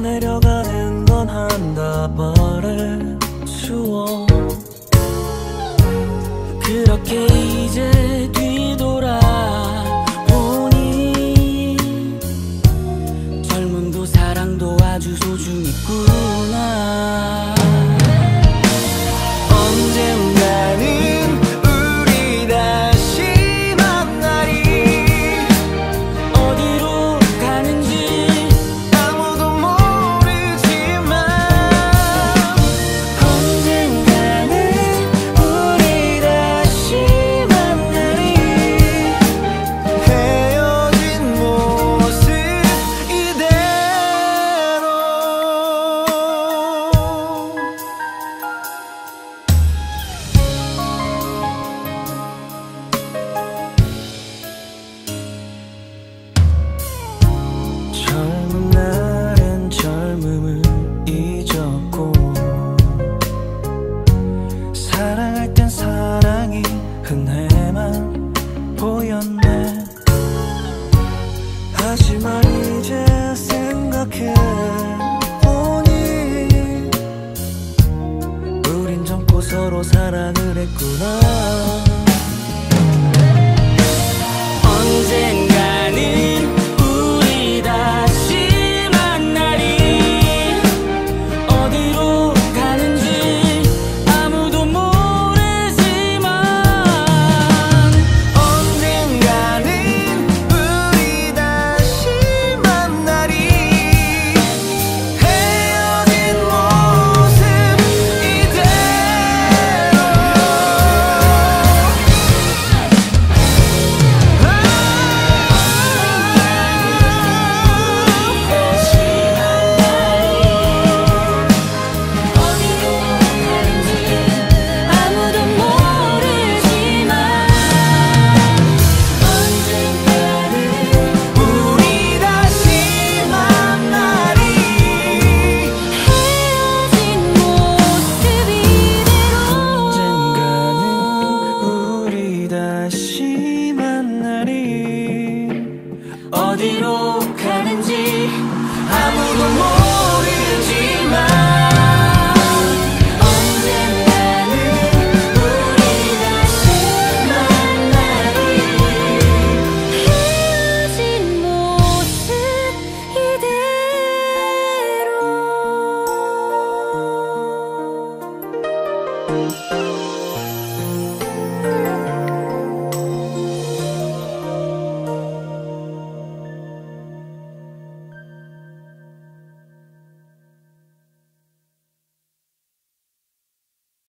내려가는 건 한다발에 추워. 그렇게 이제 뒤돌아 보니 젊음도 사랑도 아주 소중했구나.